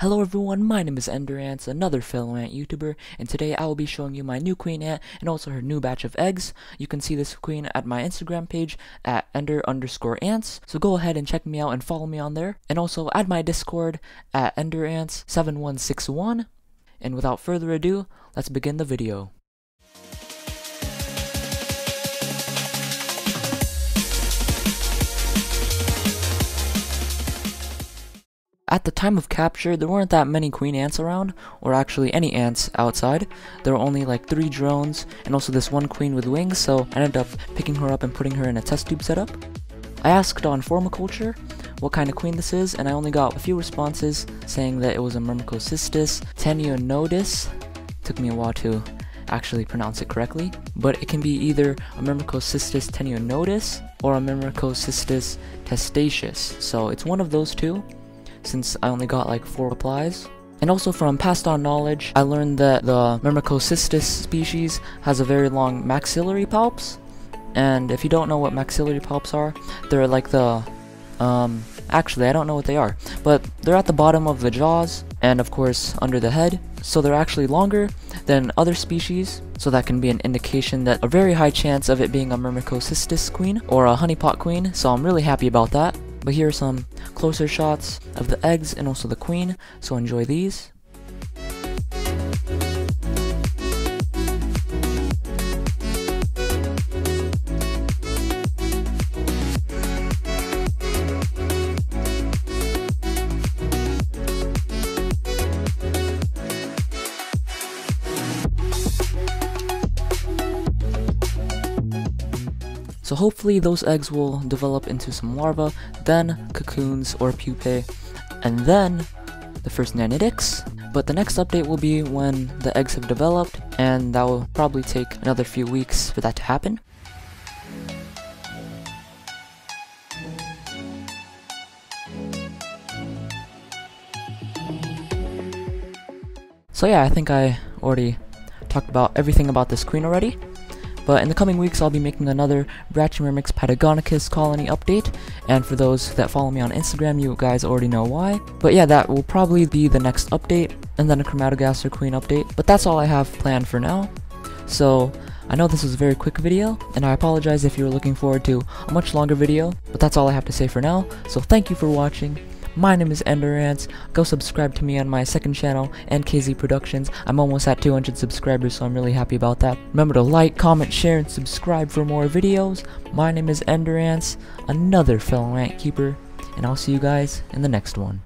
Hello everyone, my name is Ender Ants, another fellow ant YouTuber, and today I will be showing you my new queen ant and also her new batch of eggs. You can see this queen at my Instagram page at ender underscore ants, so go ahead and check me out and follow me on there. And also add my Discord at enderants7161. And without further ado, let's begin the video. At the time of capture, there weren't that many queen ants around, or actually any ants outside. There were only like three drones, and also this one queen with wings, so I ended up picking her up and putting her in a test tube setup. I asked on Formiculture what kind of queen this is, and I only got a few responses saying that it was a Myrmecocystus tenuinodus. Took me a while to actually pronounce it correctly, but it can be either a Myrmecocystus tenuinodus or a Myrmecocystus testaceus, so it's one of those two since I only got like 4 replies. And also from passed on knowledge, I learned that the Myrmecocystus species has a very long maxillary palps. And if you don't know what maxillary palps are, they're like the, um, actually I don't know what they are, but they're at the bottom of the jaws and of course under the head. So they're actually longer than other species, so that can be an indication that a very high chance of it being a Myrmecocystus queen or a honeypot queen, so I'm really happy about that. But here are some closer shots of the eggs and also the queen, so enjoy these. So hopefully those eggs will develop into some larvae, then cocoons or pupae, and then the first nanitics. But the next update will be when the eggs have developed, and that will probably take another few weeks for that to happen. So yeah, I think I already talked about everything about this queen already. But in the coming weeks, I'll be making another Brachymyrmex patagonicus colony update, and for those that follow me on Instagram, you guys already know why. But yeah, that will probably be the next update, and then a Crematogaster queen update. But that's all I have planned for now. So, I know this was a very quick video, and I apologize if you were looking forward to a much longer video, but that's all I have to say for now. So thank you for watching, my name is Ender Ants. Go subscribe to me on my second channel, NKZ Productions. I'm almost at 200 subscribers, so I'm really happy about that. Remember to like, comment, share, and subscribe for more videos. My name is Ender Ants, another fellow ant keeper, and I'll see you guys in the next one.